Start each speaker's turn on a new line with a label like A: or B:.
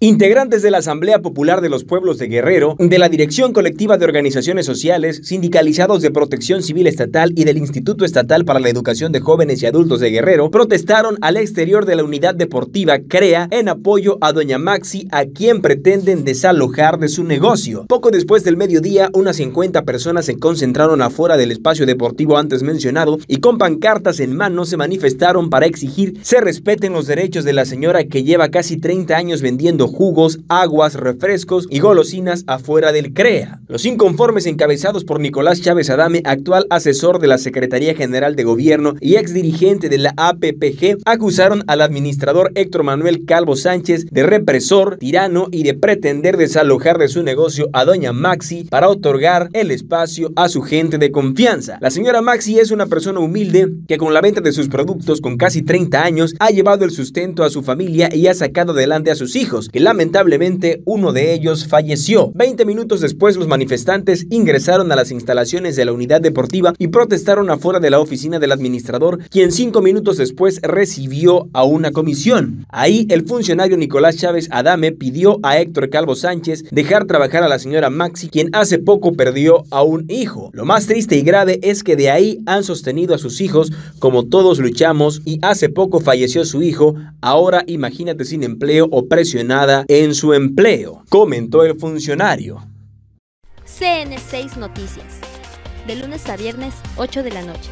A: Integrantes de la Asamblea Popular de los Pueblos de Guerrero, de la Dirección Colectiva de Organizaciones Sociales, sindicalizados de Protección Civil Estatal y del Instituto Estatal para la Educación de Jóvenes y Adultos de Guerrero protestaron al exterior de la unidad deportiva CREA en apoyo a Doña Maxi, a quien pretenden desalojar de su negocio. Poco después del mediodía, unas 50 personas se concentraron afuera del espacio deportivo antes mencionado y con pancartas en mano se manifestaron para exigir se respeten los derechos de la señora que lleva casi 30 años vendiendo jugos, aguas, refrescos y golosinas afuera del CREA. Los inconformes encabezados por Nicolás Chávez Adame, actual asesor de la Secretaría General de Gobierno y ex dirigente de la APPG, acusaron al administrador Héctor Manuel Calvo Sánchez de represor, tirano y de pretender desalojar de su negocio a doña Maxi para otorgar el espacio a su gente de confianza. La señora Maxi es una persona humilde que con la venta de sus productos con casi 30 años ha llevado el sustento a su familia y ha sacado adelante a sus hijos, lamentablemente uno de ellos falleció. Veinte minutos después los manifestantes ingresaron a las instalaciones de la unidad deportiva y protestaron afuera de la oficina del administrador, quien cinco minutos después recibió a una comisión. Ahí el funcionario Nicolás Chávez Adame pidió a Héctor Calvo Sánchez dejar trabajar a la señora Maxi, quien hace poco perdió a un hijo. Lo más triste y grave es que de ahí han sostenido a sus hijos como todos luchamos y hace poco falleció su hijo, ahora imagínate sin empleo o presionada en su empleo, comentó el funcionario.
B: CN6 Noticias, de lunes a viernes, 8 de la noche.